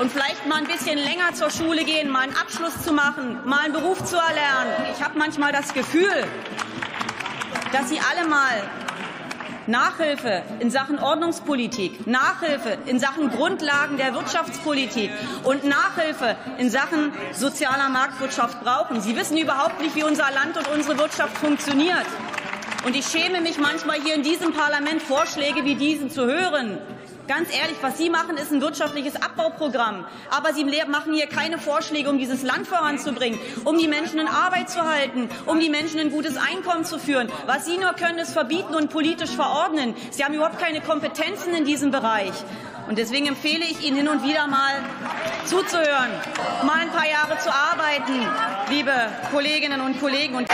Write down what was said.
und vielleicht mal ein bisschen länger zur Schule gehen, mal einen Abschluss zu machen, mal einen Beruf zu erlernen. Ich habe manchmal das Gefühl, dass Sie alle mal Nachhilfe in Sachen Ordnungspolitik, Nachhilfe in Sachen Grundlagen der Wirtschaftspolitik und Nachhilfe in Sachen sozialer Marktwirtschaft brauchen. Sie wissen überhaupt nicht, wie unser Land und unsere Wirtschaft funktioniert. Und ich schäme mich manchmal hier in diesem Parlament Vorschläge wie diesen zu hören. Ganz ehrlich, was Sie machen, ist ein wirtschaftliches Abbauprogramm. Aber Sie machen hier keine Vorschläge, um dieses Land voranzubringen, um die Menschen in Arbeit zu halten, um die Menschen ein gutes Einkommen zu führen. Was Sie nur können, ist verbieten und politisch verordnen. Sie haben überhaupt keine Kompetenzen in diesem Bereich. Und deswegen empfehle ich Ihnen hin und wieder mal zuzuhören, mal ein paar Jahre zu arbeiten, liebe Kolleginnen und Kollegen. Und